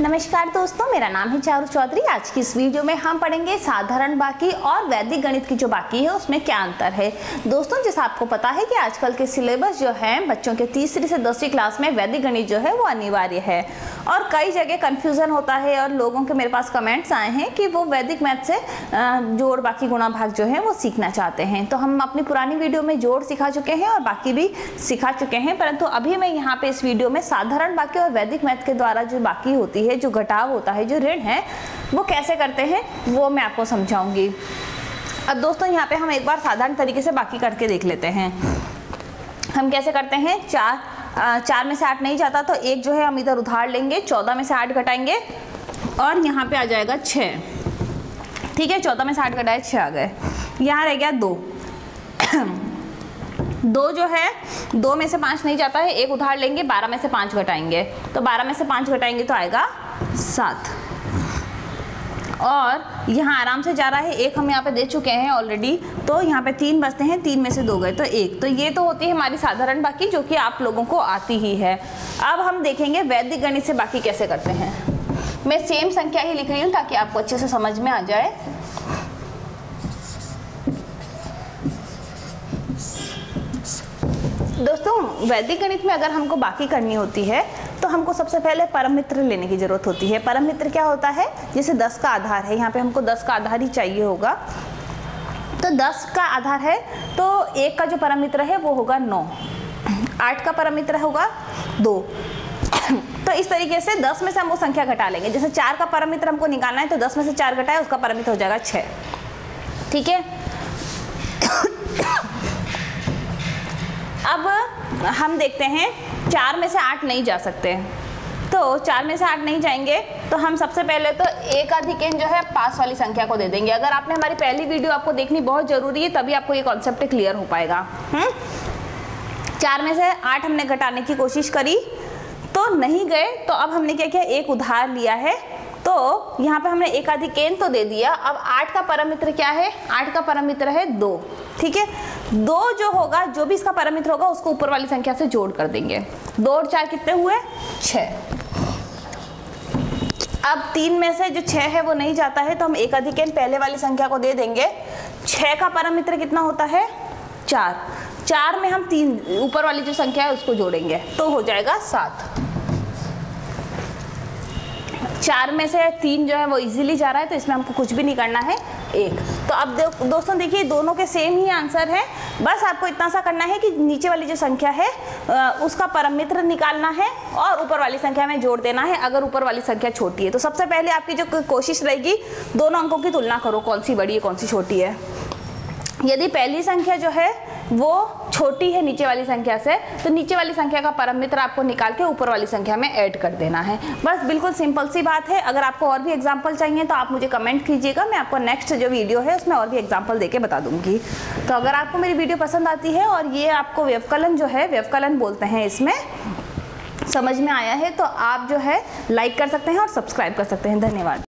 नमस्कार दोस्तों, मेरा नाम है चारू चौधरी। आज की इस वीडियो में हम पढ़ेंगे साधारण बाकी और वैदिक गणित की जो बाकी है, उसमें क्या अंतर है। दोस्तों, जैसा आपको पता है कि आजकल के सिलेबस जो है, बच्चों के तीसरी से दसवीं क्लास में वैदिक गणित जो है, वो अनिवार्य है। और कई जगह कन्फ्यूज़न होता है और लोगों के मेरे पास कमेंट्स आए हैं कि वो वैदिक मैथ से जोड़ बाकी गुणा भाग जो है वो सीखना चाहते हैं। तो हम अपनी पुरानी वीडियो में जोड़ सिखा चुके हैं और बाकी भी सिखा चुके हैं, परंतु अभी मैं यहाँ पे इस वीडियो में साधारण बाकी और वैदिक मैथ के द्वारा जो बाकी होती है, जो घटाव होता है, जो ऋण है, वो कैसे करते हैं, वो मैं आपको समझाऊँगी। अब दोस्तों, यहाँ पे हम एक बार साधारण तरीके से बाकी करके देख लेते हैं। हम कैसे करते हैं? चार चार में से आठ नहीं जाता तो एक जो है हम इधर उधार लेंगे, चौदह में से आठ घटाएँगे और यहाँ पे आ जाएगा छः ठीक है, चौदह में से आठ घटाए छः आ गए। यहाँ रह गया दो। दो जो है, दो में से पाँच नहीं जाता है, एक उधार लेंगे, बारह में से पाँच घटाएँगे। तो बारह में से पाँच घटाएँगे तो आएगा सात। और यहाँ आराम से जा रहा है। एक हम यहाँ पे दे चुके हैं ऑलरेडी तो यहाँ पे तीन बचते हैं, तीन में से दो गए तो एक। तो ये तो होती है हमारी साधारण बाकी, जो कि आप लोगों को आती ही है। अब हम देखेंगे वैदिक गणित से बाकी कैसे करते हैं। मैं सेम संख्या ही लिख रही हूँ ताकि आपको अच्छे से समझ में आ जाए। दोस्तों, वैदिक गणित में अगर हमको बाकी करनी होती है तो हमको सबसे पहले परम मित्र लेने की ज़रूरत होती है। परम मित्र क्या होता है? जैसे 10 का आधार है, यहाँ पे हमको 10 का आधार ही चाहिए होगा। तो 10 का आधार है तो एक का जो परम मित्र है, वो होगा 9 आठ का परम मित्र होगा दो। तो इस तरीके से 10 में से हम वो संख्या घटा लेंगे। जैसे चार का परम मित्र हमको निकालना है तो 10 में से चार घटाए, उसका परम मित्र हो जाएगा छः ठीक है? अब हम देखते हैं चार में से आठ नहीं जा सकते। तो चार में से आठ नहीं जाएँगे तो हम सबसे पहले तो एक अधिकेन जो है पास वाली संख्या को दे देंगे। अगर आपने हमारी पहली वीडियो आपको देखनी बहुत ज़रूरी है, तभी आपको ये कॉन्सेप्ट क्लियर हो पाएगा। हुँ? चार में से आठ हमने घटाने की कोशिश करी तो नहीं गए तो अब हमने क्या किया? एक उधार लिया है। तो यहाँ पे हमने एक अधिकेन तो दे दिया। अब आठ का परमित्र क्या है? आठ का परमित्र है दो। ठीक है? दो जो होगा, जो भी इसका परम मित्र होगा, उसको ऊपर वाली संख्या से जोड़ कर देंगे। दो और चार कितने हुए? छ अब तीन में से जो छह है, वो नहीं जाता है तो हम एक अधिकेन पहले वाली संख्या को दे देंगे। छह का परमित्र कितना होता है? चार। चार में हम तीन, ऊपर वाली जो संख्या है, उसको जोड़ेंगे। तो हो जाएगा सात। चार में से तीन जो है वो इजीली जा रहा है तो इसमें हमको कुछ भी नहीं करना है। एक तो अब दो, दोस्तों देखिए दोनों के सेम ही आंसर है। बस आपको इतना सा करना है कि नीचे वाली जो संख्या है उसका परम मित्र निकालना है और ऊपर वाली संख्या में जोड़ देना है अगर ऊपर वाली संख्या छोटी है। तो सबसे पहले आपकी जो कोशिश रहेगी दोनों अंकों की तुलना करो कौन सी बड़ी है कौन सी छोटी है। यदि पहली संख्या जो है वो छोटी है नीचे वाली संख्या से तो नीचे वाली संख्या का परम मित्र आपको निकाल के ऊपर वाली संख्या में ऐड कर देना है। बस बिल्कुल सिंपल सी बात है। अगर आपको और भी एग्ज़ाम्पल चाहिए तो आप मुझे कमेंट कीजिएगा, मैं आपको नेक्स्ट जो वीडियो है उसमें और भी एग्ज़ाम्पल देके बता दूँगी। तो अगर आपको मेरी वीडियो पसंद आती है और ये आपको व्यवकलन जो है व्यवकलन बोलते हैं इसमें, समझ में आया है तो आप जो है लाइक कर सकते हैं और सब्सक्राइब कर सकते हैं। धन्यवाद।